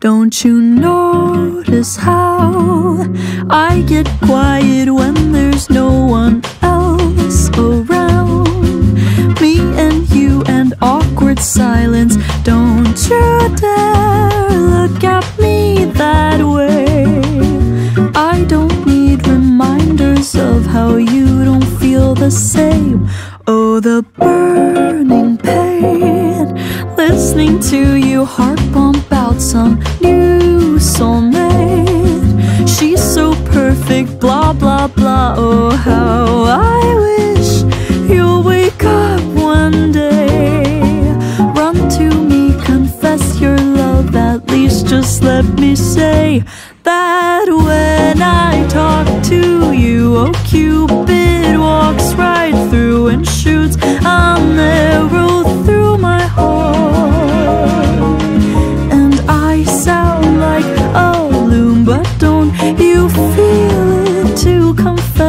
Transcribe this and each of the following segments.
Don't you notice how I get quiet when there's no one else around? Me and you and awkward silence. Don't you dare look at me that way. I don't need reminders of how you don't feel the same. Oh, the burning pain. Listening to you heart pump some new soulmate. She's so perfect, blah blah blah. Oh, how I wish you'll wake up one day. Run to me, confess your love. At least just let me say that when I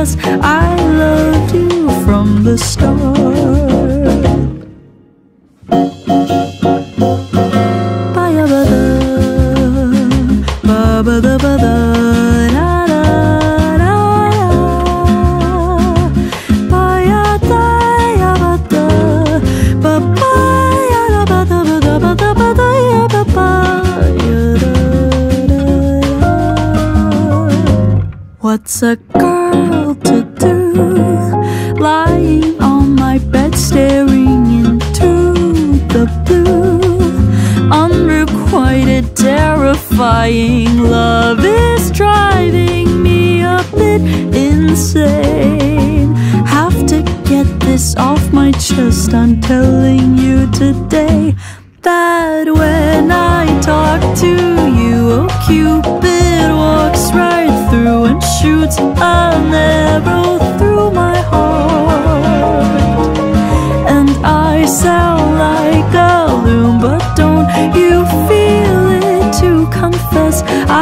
confess I loved you from the start? What's a girl to do? Lying on my bed, staring into the blue. Unrequited, terrifying love is driving me a bit insane. Have to get this off my chest. I'm telling you today that when shoots an arrow through my heart. And I sound like a loon, but don't you feel it to confess I